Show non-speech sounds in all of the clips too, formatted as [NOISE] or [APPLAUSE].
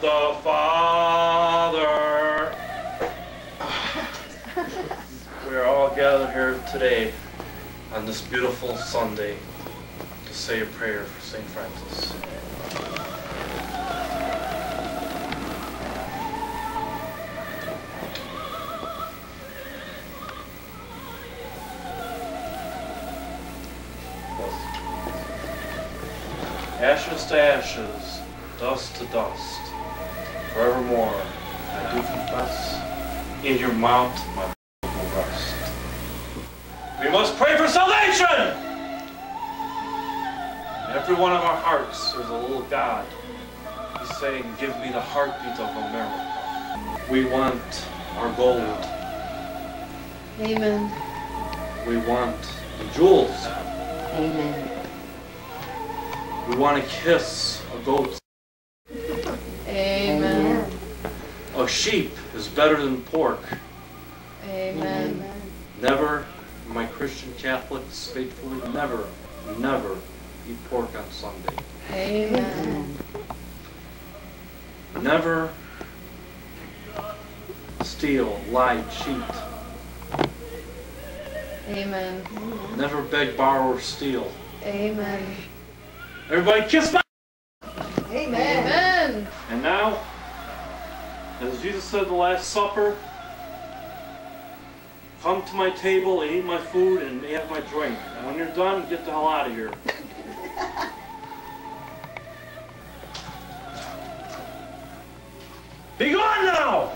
the Father. we are all gathered here today on this beautiful Sunday to say a prayer for St. Francis. Ashes to ashes, dust to dust, forevermore I do confess, in your mount my will rest. We must pray for salvation! In every one of our hearts there's a little God. He's saying, give me the heartbeat of America. We want our gold. Amen. We want the jewels. Amen. We want to kiss a goat. Amen. Sheep is better than pork. Amen. Never, my Christian Catholics faithfully, never, never eat pork on Sunday. Amen. Never steal, lie, cheat. Amen. Never beg, borrow, or steal. Amen. Everybody kiss my... as Jesus said at the Last Supper, come to my table and eat my food and have my drink. And when you're done, get the hell out of here. Be gone now!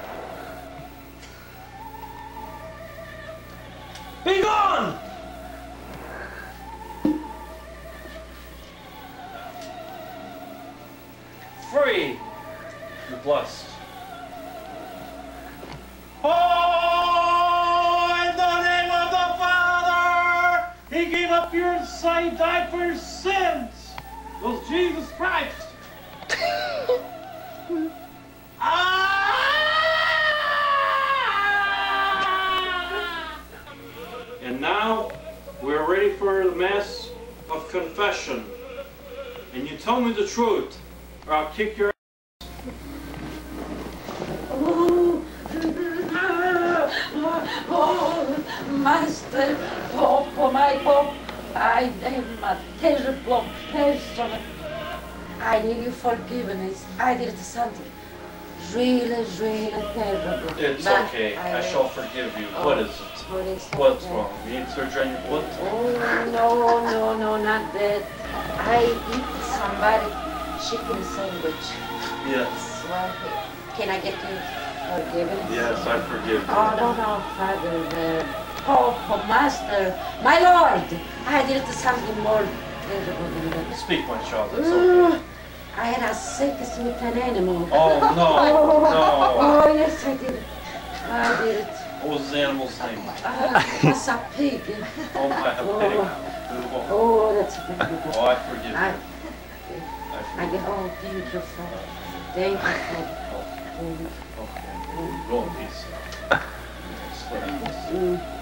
Be gone! Free! You're blessed. Oh, in the name of the Father! He gave up your sight, died for your sins! It was Jesus Christ! [LAUGHS] Ah! And now we're ready for the Mass of Confession. And you tell me the truth, or I'll kick your oh, Master, Pope, my Pope, I am a terrible person. I need your forgiveness. I did something really, really terrible. It's But okay. I shall forgive you. What is it? What is What's that? wrong? You need surgery on your foot? Oh, no, no, no, not that. I eat somebody chicken sandwich. Yes. Well, can I get you forgiveness? Yes, I forgive you. Oh, no, no, Father, uh, Pope, oh, Master, my Lord, I did something more terrible than that. Speak, my child. It's okay. Uh, I had a sex with an animal. Oh, no. [LAUGHS] No. Oh, yes, I did. I did it. What was the animal's name? Uh, it was a pig. Oh, my pig. Oh. Oh, Oh, that's very good. I forgive you. I, I I forgive get, oh, you, Thank you, you. you. Okay. Go in peace. Mm.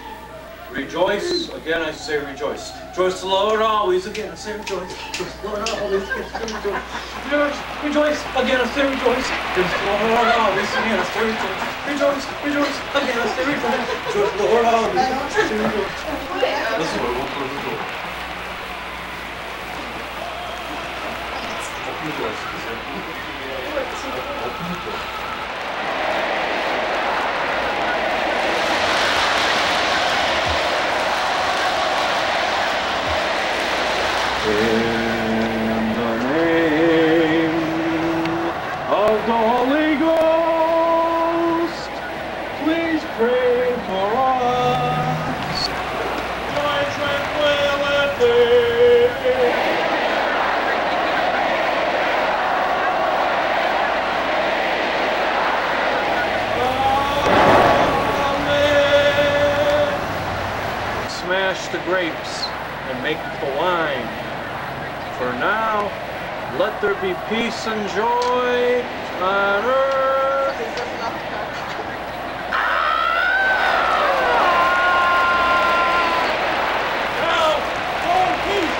Rejoice. Again, I say rejoice. Rejoice the Lord always. Again, I say rejoice. Rejoice the Lord always. Again, I say rejoice. Rejoice. Rejoice. Again, I say rejoice. Rejoice the Lord always. Again, I say rejoice. Rejoice. Rejoice. Again, I say rejoice. Rejoice the Lord always. Again, I say rejoice. Listen, we'll close the door. Open the door. Open the door. In the name of the Holy Ghost, please pray for us. Joy, tranquility. Smash the grapes and make the wine. for now. Let there be peace and joy on earth. Now, go peace.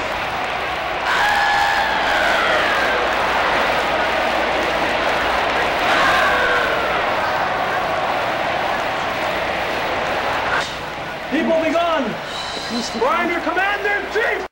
People be gone. We're under command, there's